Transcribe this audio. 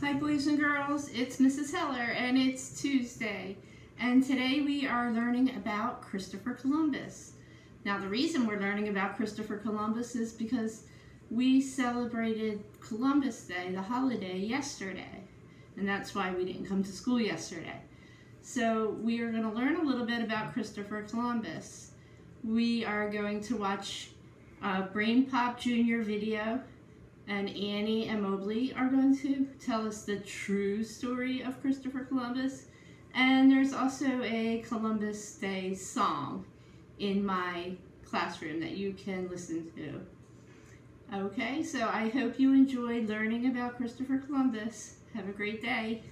Hi boys and girls, it's Mrs. Heller and it's Tuesday and today we are learning about Christopher Columbus. Now the reason we're learning about Christopher Columbus is because we celebrated Columbus Day, the holiday, yesterday and that's why we didn't come to school yesterday. So we are going to learn a little bit about Christopher Columbus. We are going to watch a BrainPOP Jr. video and Annie and Moby are going to tell us the true story of Christopher Columbus. And there's also a Columbus Day song in my classroom that you can listen to. Okay, so I hope you enjoyed learning about Christopher Columbus. Have a great day.